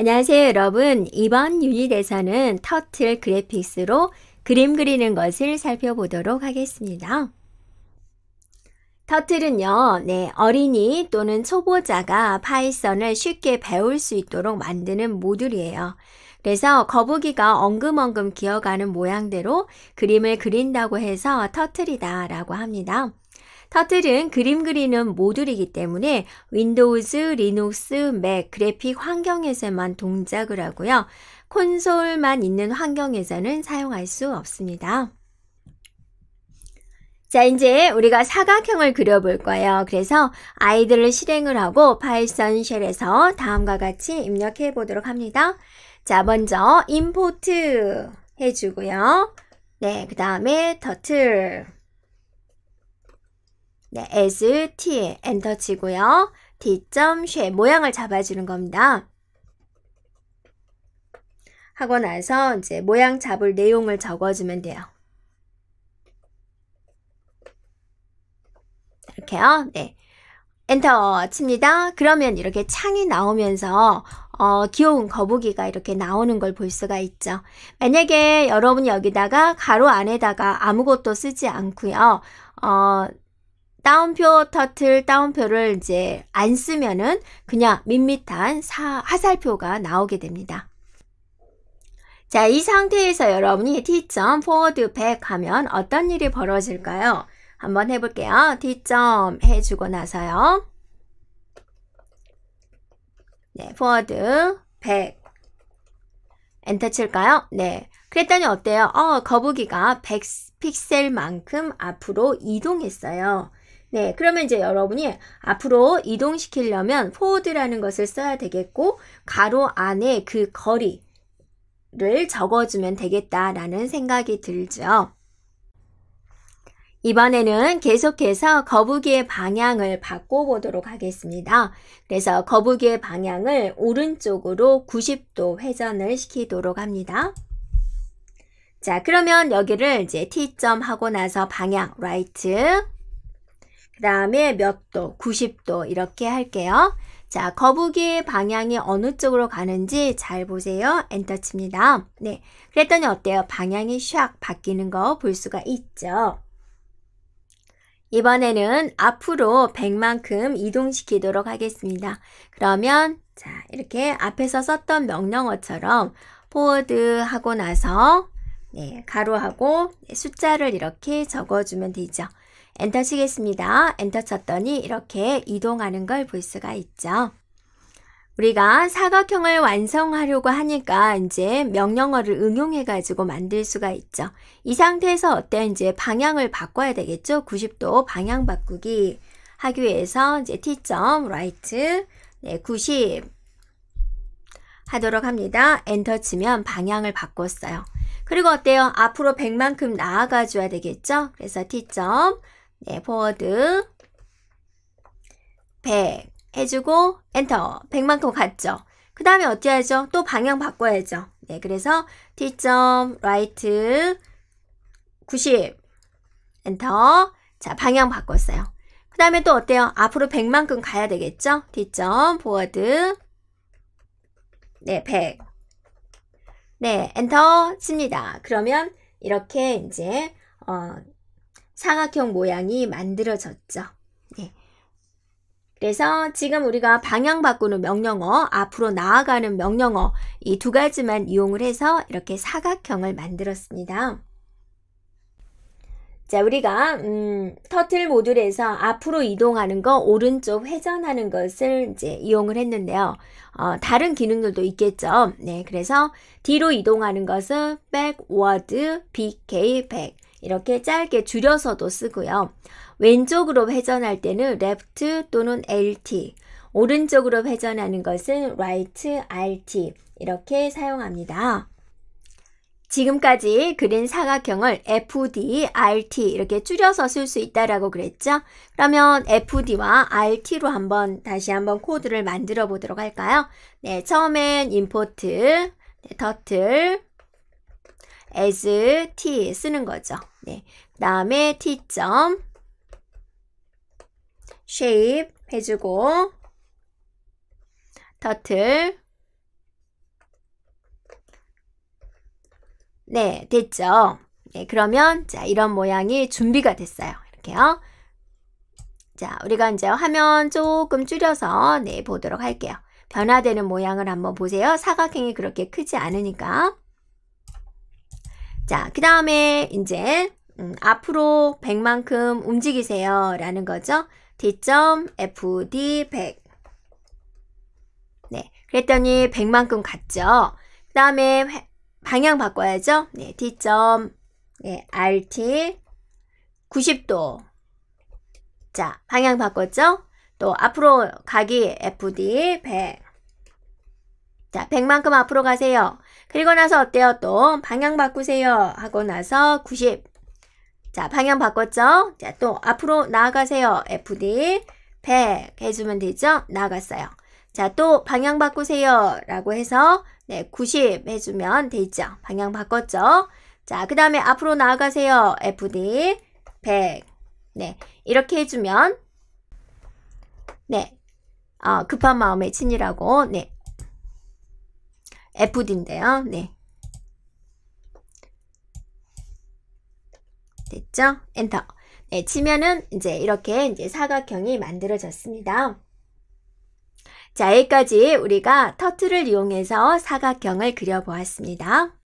안녕하세요 여러분 이번 유닛에서는 turtle graphics로 그림 그리는 것을 살펴보도록 하겠습니다. turtle은요, 네, 어린이 또는 초보자가 Python을 쉽게 배울 수 있도록 만드는 모듈이에요. 그래서 거북이가 엉금엉금 기어가는 모양대로 그림을 그린다고 해서 turtle이다 라고 합니다. turtle은 그림 그리는 모듈이기 때문에 Windows, Linux, 맥, 그래픽 환경에서만 동작을 하고요. 콘솔만 있는 환경에서는 사용할 수 없습니다. 자, 이제 우리가 사각형을 그려볼 거예요. 그래서 IDLE을 실행을 하고 파이썬 shell에서 다음과 같이 입력해 보도록 합니다. 자, 먼저 import 해주고요. 네, 그 다음에 turtle. 네, as t 엔터 치고요. t.쉐 모양을 잡아주는 겁니다. 하고 나서 이제 모양 잡을 내용을 적어주면 돼요. 이렇게요. 네. 엔터 칩니다. 그러면 이렇게 창이 나오면서 어, 귀여운 거북이가 이렇게 나오는 걸 볼 수가 있죠. 만약에 여러분이 여기다가 가로 안에다가 아무것도 쓰지 않고요. 어, 다운표 터틀 다운표를 이제 안 쓰면은 그냥 밋밋한 사, 화살표가 나오게 됩니다. 자, 이 상태에서 여러분이 t.forward back 하면 어떤 일이 벌어질까요? 한번 해볼게요. t. 해주고 나서요. 네, forward back 엔터 칠까요? 네. 그랬더니 어때요? 어, 거북이가 100 픽셀만큼 앞으로 이동했어요. 네, 그러면 이제 여러분이 앞으로 이동시키려면 forward라는 것을 써야 되겠고 가로 안에 그 거리를 적어주면 되겠다라는 생각이 들죠. 이번에는 계속해서 거북이의 방향을 바꿔보도록 하겠습니다. 그래서 거북이의 방향을 오른쪽으로 90도 회전을 시키도록 합니다. 자, 그러면 여기를 이제 T점 하고 나서 방향, right. 그 다음에 몇 도, 90도 이렇게 할게요. 자, 거북이의 방향이 어느 쪽으로 가는지 잘 보세요. 엔터 칩니다. 네. 그랬더니 어때요? 방향이 샥 바뀌는 거 볼 수가 있죠. 이번에는 앞으로 100만큼 이동시키도록 하겠습니다. 그러면 자 이렇게 앞에서 썼던 명령어처럼 forward 하고 나서 네, 괄호하고 숫자를 이렇게 적어주면 되죠. 엔터 치겠습니다. 엔터 쳤더니 이렇게 이동하는 걸 볼 수가 있죠. 우리가 사각형을 완성하려고 하니까 이제 명령어를 응용해 가지고 만들 수가 있죠. 이 상태에서 어때 이제 방향을 바꿔야 되겠죠. 90도 방향 바꾸기 하기 위해서 이제 t right 네, 90 하도록 합니다. 엔터 치면 방향을 바꿨어요. 그리고 어때요? 앞으로 100만큼 나아가 줘야 되겠죠? 그래서 t 네, forward 100 해주고 엔터 100만큼 갔죠. 그 다음에 어떻게 하죠? 또 방향 바꿔야죠. 네, 그래서 t right 90 엔터 자 방향 바꿨어요. 그 다음에 또 어때요? 앞으로 100만큼 가야 되겠죠? t forward 네, 100 네, 엔터 칩니다. 그러면 이렇게 이제 어, 사각형 모양이 만들어졌죠. 네. 그래서 지금 우리가 방향 바꾸는 명령어, 앞으로 나아가는 명령어 이 두 가지만 이용을 해서 이렇게 사각형을 만들었습니다. 자, 우리가 음, 터틀 모듈에서 앞으로 이동하는 거, 오른쪽 회전하는 것을 이제 이용을 했는데요. 어, 다른 기능들도 있겠죠. 네, 그래서 뒤로 이동하는 것은 backward, bk, back 이렇게 짧게 줄여서도 쓰고요. 왼쪽으로 회전할 때는 left 또는 lt, 오른쪽으로 회전하는 것은 right, rt 이렇게 사용합니다. 지금까지 그린 사각형을 FD, RT 이렇게 줄여서 쓸 수 있다라고 그랬죠? 그러면 FD와 RT로 한번 다시 한번 코드를 만들어 보도록 할까요? 네, 처음엔 import, 네, turtle, as t 쓰는 거죠. 네. 그 다음에 T점. shape 해주고, turtle. 네, 됐죠. 네, 그러면 자, 이런 모양이 준비가 됐어요. 이렇게요. 자, 우리가 이제 화면 조금 줄여서 네, 보도록 할게요. 변화되는 모양을 한번 보세요. 사각형이 그렇게 크지 않으니까. 자, 그 다음에 이제 음, 앞으로 100만큼 움직이세요. 라는 거죠. D점 FD 100. 네, 그랬더니 100만큼 갔죠. 그 다음에 방향 바꿔야죠. 네, D점 네, RT 90도. 자, 방향 바꿨죠? 또 앞으로 가기 FD 100. 자, 100만큼 앞으로 가세요. 그리고 나서 어때요? 또 방향 바꾸세요. 하고 나서 90. 자, 방향 바꿨죠? 자, 또 앞으로 나아가세요. FD 100 해주면 되죠? 나아갔어요. 자, 또 방향 바꾸세요. 라고 해서 네, 90 해주면 되죠. 방향 바꿨죠? 자, 그 다음에 앞으로 나아가세요. FD 100. 네, 이렇게 해주면 네, 어, 급한 마음의 친이라고 네, FD인데요. 네. 됐죠? 엔터. 네, 치면은 이제 이렇게 이제 사각형이 만들어졌습니다. 자, 여기까지 우리가 터틀을 이용해서 사각형을 그려보았습니다.